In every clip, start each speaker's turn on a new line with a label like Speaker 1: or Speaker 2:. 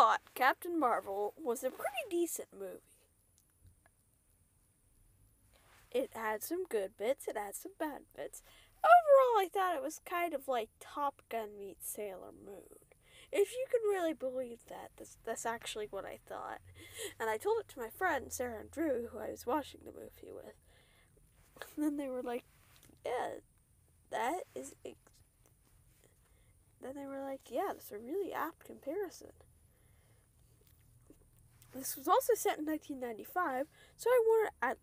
Speaker 1: thought Captain Marvel was a pretty decent movie. It had some good bits, it had some bad bits. Overall, I thought it was kind of like Top Gun meets Sailor Moon. If you can really believe that, that's, that's actually what I thought. And I told it to my friend, Sara and Drew, who I was watching the movie with. And then they were like, yeah, that is. Ex-. Then they were like, yeah, that's a really apt comparison. This was also set in 1995, so I wanted at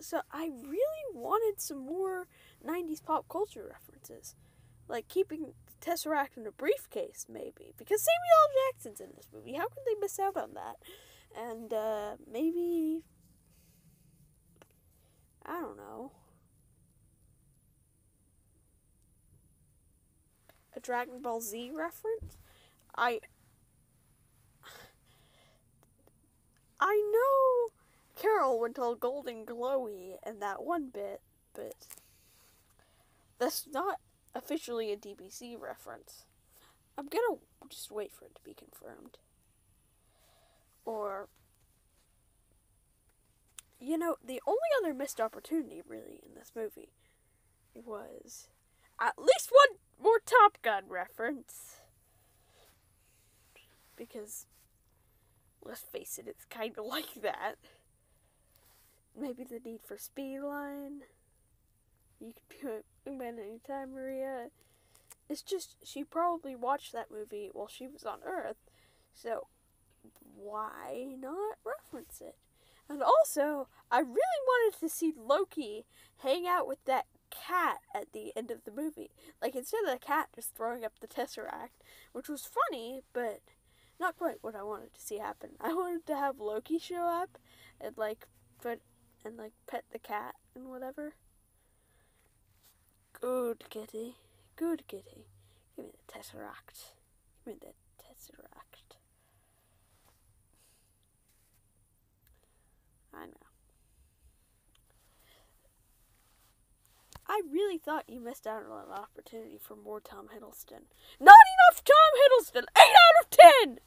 Speaker 1: so I really wanted some more 90s pop culture references, like keeping Tesseract in a briefcase, maybe because Samuel L. Jackson's in this movie. How could they miss out on that? And uh, maybe I don't know. A Dragon Ball Z reference? I I know Went all golden glowy in that one bit, but that's not officially a DBZ reference. I'm gonna just wait for it to be confirmed. Or, you know, the only other missed opportunity really in this movie was at least one more Top Gun reference. Because let's face it, it's kind of like that. Maybe the need for speed line. You could be man anytime, Maria. It's just she probably watched that movie while she was on Earth, so why not reference it? And also, I really wanted to see Loki hang out with that cat at the end of the movie. Like instead of the cat just throwing up the tesseract, which was funny, but not quite what I wanted to see happen. I wanted to have Loki show up and like put and like pet the cat and whatever. Good kitty, good kitty. Give me the tesseract. Give me the tesseract. I know. I really thought you missed out on an opportunity for more Tom Hiddleston. Not enough Tom Hiddleston! 8 out of 10!